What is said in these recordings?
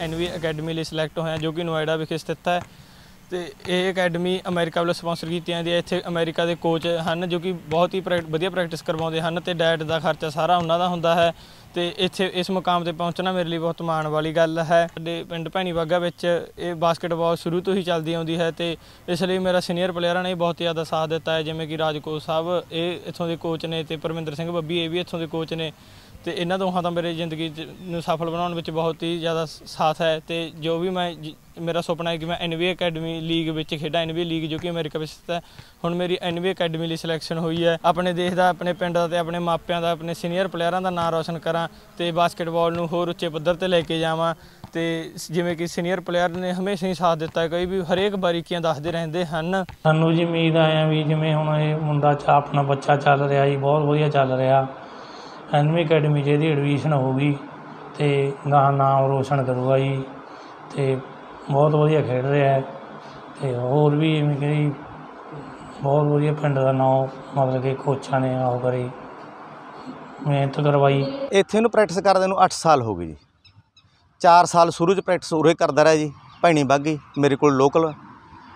ਐਨਵੀ academy ਲਈ select ਹੋਇਆ, ਜੋ ਕਿ ਨੋਇਡਾ ਵਿਖੇ ਸਥਿਤ ਹੈ। ਤੇ ਇਹ ਅਕੈਡਮੀ ਅਮਰੀਕਾ ਵੱਲੋਂ ਸਪਾਂਸਰ ਕੀਤੀ ਜਾਂਦੀ ਹੈ ਇੱਥੇ ਅਮਰੀਕਾ ਦੇ ਕੋਚ ਹਨ, ਜੋ ਕਿ ਬਹੁਤ ਹੀ ਪ੍ਰੈਕ- ਵਧੀਆ ਪ੍ਰੈਕਟਿਸ ਕਰਵਾਉਂਦੇ ਹਨ ਤੇ ਡਾਇਟ ਦਾ ਖਰਚਾ ਸਾਰਾ ਉਹਨਾਂ ਦਾ ਹੁੰਦਾ ਹੈ। ਤੇ ਇੱਥੇ ਇਸ ਮੁਕਾਮ ਤੇ ਪਹੁੰਚਣਾ ਮੇਰੇ ਲਈ ਬਹੁਤ ਮਾਣ ਵਾਲੀ ਗੱਲ ਹੈ। ਸਾਡੇ ਪਿੰਡ ਭੈਣੀ ਬਾਗਾ ਵਿੱਚ ਇਹ ਬਾਸਕਟਬਾਲ ਸ਼ੁਰੂ ਤੋਂ ਹੀ ਚੱਲਦੀ ਆਉਂਦੀ ਹੈ ਤੇ ਇਸ ਲਈ ਮੇਰਾ ਸੀਨੀਅਰ ਪਲੇਅਰਾਂ ਨੇ ਬਹੁਤ ਜ਼ਿਆਦਾ ਸਾਥ ਦਿੱਤਾ ਹੈ, ਜਿਵੇਂ ਕਿ ਰਾਜਕੋਟ ਸਾਹਿਬ, ਇਹ ਇੱਥੋਂ ਦੇ ਕੋਚ ਨੇ ਤੇ ਪਰਮਿੰਦਰ ਸਿੰਘ ਬੱਬੀ, ਇਹ ਵੀ ਇੱਥੋਂ ਦੇ ਕੋਚ ਨੇ ਤੇ ਇਹਨਾਂ ਦੋਹਾਂ ਦਾ ਮੇਰੇ ਜ਼ਿੰਦਗੀ 'ਚ ਨੂੰ ਸਫਲ ਬਣਾਉਣ ਵਿੱਚ ਬਹੁਤ ਹੀ ਜ਼ਿਆਦਾ ਸਾਥ ਹੈ ਤੇ ਜੋ ਵੀ ਮੈਂ ਜ- ਮੇਰਾ ਸੁਪਨਾ ਹੈ ਕਿ ਮੈਂ ਐਨਬੀਏ ਅਕੈਡਮੀ ਲੀਗ ਵਿੱਚ ਖੇਡਾਂ ਐਨਬੀਏ ਲੀਗ ਜੋ ਕਿ ਅਮਰੀਕਾ ਵਿੱਚ ਸਥਿਤ ਹੈ, ਹੁਣ ਮੇਰੀ ਐਨਬੀਏ ਅਕੈਡਮੀ ਲਈ ਸਿਲੈਕਸ਼ਨ ਹੋਈ ਹੈ। ਆਪਣੇ ਦੇਸ਼ ਦਾ, ਆਪਣੇ ਪਿੰਡ ਦਾ ਤੇ ਆਪਣੇ ਮਾਪਿਆਂ ਦਾ, ਆਪਣੇ ਸੀਨੀਅਰ ਪਲੇਅਰਾਂ ਦਾ ਨਾਮ ਰੌਸ਼ਨ ਕਰਾਂ। ਤੇ ਬਾਸਕਟਬਾਲ ਨੂੰ ਹੋਰ ਉੱਚੇ ਪੱਧਰ ਤੇ ਲੈ ਕੇ ਜਾਵਾਂ ਤੇ ਜਿਵੇਂ ਕਿ ਸੀਨੀਅਰ ਪਲੇਅਰ ਨੇ ਹਮੇਸ਼ਾ ਹੀ ਸਾਥ ਦਿੱਤਾ ਕਈ ਵੀ ਹਰੇਕ ਬਾਰੀਕੀਆਂ ਦੱਸਦੇ ਰਹਿੰਦੇ ਹਨ। ਸਾਨੂੰ ਜੀ ਉਮੀਦ ਆਇਆ ਵੀ ਜਿਵੇਂ ਹੁਣ ਇਹ ਮੁੰਡਾ ਚਾ, ਆਪਣਾ ਬੱਚਾ ਚੱਲ ਰਿਹਾ ਜੀ, ਬਹੁਤ ਵਧੀਆ ਚੱਲ ਰਿਹਾ। ਐਨਮੀ ਅਕੈਡਮੀ 'ਚ ਇਹਦੀ ਐਡਮਿਸ਼ਨ ਹੋ ਗਈ ਤੇ ਗਾਹਾਂ ਨਾਮ ਰੋਸ਼ਨ ਕਰੂਗਾ ਜੀ ਤੇ ਬਹੁਤ ਵਧੀਆ ਖੇਡ ਰਿਹਾ ਹੈ ਤੇ ਹੋਰ ਵੀ ਜਿਵੇਂ ਕਿ ਬਹੁਤ ਵਧੀਆ ਪਿੰਡ ਦਾ ਨਾਮ ਮਤਲਬ ਕਿ ਕੋਚਾਂ ਨੇ ਉਹ ਕਰੀ। ਮਿਹਨਤ ਕਰਵਾਈ ਇੱਥੇ ਨੂੰ ਪ੍ਰੈਕਟਿਸ ਕਰਦੇ ਨੂੰ 8 ਸਾਲ ਹੋ ਗਏ ਜੀ। 4 ਸਾਲ ਸ਼ੁਰੂ 'ਚ ਪ੍ਰੈਕਟਿਸ ਉਰੇ ਕਰਦਾ ਰਿਹਾ ਜੀ, ਭੈਣੀ ਬਾਗੀ ਮੇਰੇ ਕੋਲ ਲੋਕਲ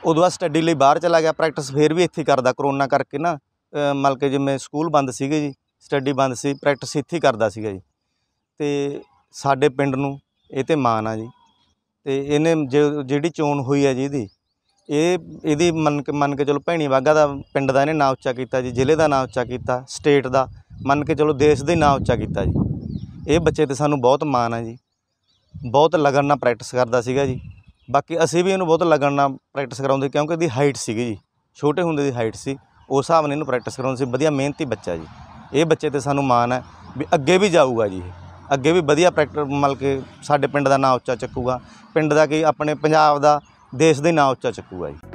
ਉਦੋਂ ਬਾਅਦ ਸਟੱਡੀ ਲਈ ਬਾਹਰ ਚਲਾ ਗਿਆ ਪ੍ਰੈਕਟਿਸ ਫੇਰ ਵੀ ਇੱਥੇ ਕਰਦਾ ਕਰੋਨਾ ਕਰਕੇ ਨਾ ਮਤਲਬ ਕਿ ਜਿਵੇਂ ਸਕੂਲ ਬੰਦ ਸੀਗੇ ਜੀ ਸਟੱਡੀ ਬੰਦ ਸੀ ਪ੍ਰੈਕਟਿਸ ਇੱਥੇ ਕਰਦਾ ਸੀਗਾ ਜੀ। ਤੇ ਸਾਡੇ ਪਿੰਡ ਨੂੰ ਇਹ ਤੇ ਮਾਣ ਆ ਜੀ। ਤੇ ਇਹਨੇ ਜੋ- ਜਿਹੜੀ ਚੋਣ ਹੋਈ ਹੈ ਜੀ ਇਹਦੀ, ਇਹ, ਇਹਦੀ ਮੰਨ ਕੇ ਮੰਨ ਕੇ ਚਲੋ ਭੈਣੀ ਬਾਗਾ ਦਾ ਪਿੰਡ ਦਾ ਇਹਨੇ ਨਾਂ ਉੱਚਾ ਕੀਤਾ ਜੀ, ਜ਼ਿਲ੍ਹੇ ਦਾ ਨਾਂ ਉੱਚਾ ਕੀਤਾ ਸਟੇਟ ਦਾ। ਮੰਨ ਕੇ ਚਲੋ ਦੇਸ਼ ਦੇ ਨਾਂ ਉੱਚਾ ਕੀਤਾ ਜੀ। ਇਹ ਬੱਚੇ ਤੇ ਸਾਨੂੰ ਬਹੁਤ ਮਾਣ ਹੈ ਜੀ। ਬਹੁਤ ਲਗਨ ਨਾਲ ਪ੍ਰੈਕਟਿਸ ਕਰਦਾ ਸੀਗਾ ਜੀ। ਬਾਕੀ ਅਸੀਂ ਵੀ ਇਹਨੂੰ ਬਹੁਤ ਲਗਨ ਨਾਲ ਪ੍ਰੈਕਟਿਸ ਕਰਾਉਂਦੇ ਕਿਉਂਕਿ ਇਹਦੀ ਹਾਈਟ ਸੀਗੀ ਜੀ। ਛੋਟੇ ਹੁੰਦੇ ਦੀ ਹਾਈਟ ਸੀ। ਉਸ ਹਿਸਾਬ ਨਾਲ ਇਹਨੂੰ ਪ੍ਰੈਕਟਿਸ ਕਰਾਉਂਦੇ ਸੀ। ਵਧੀਆ ਮਿਹਨਤੀ ਬੱਚਾ ਜੀ। ਇਹ ਬੱਚੇ ਤੇ ਸਾਨੂੰ ਮਾਣ ਹੈ ਵੀ ਅੱਗੇ ਵੀ ਜਾਊਗਾ ਜੀ ਅੱਗੇ ਵੀ ਵਧੀਆ ਪ੍ਰੈਕਟਿਸ ਮਤਲਬ ਕਿ ਸਾਡੇ ਪਿੰਡ ਦਾ ਨਾਂ ਉੱਚਾ ਚੱਕੂਗਾ। ਪਿੰਡ ਦਾ ਕੀ ਆਪਣੇ ਪੰਜਾਬ ਦਾ, ਦੇਸ਼ ਦੇ ਨਾਂ ਉੱਚਾ ਚੱਕੂਗਾ ਜੀ।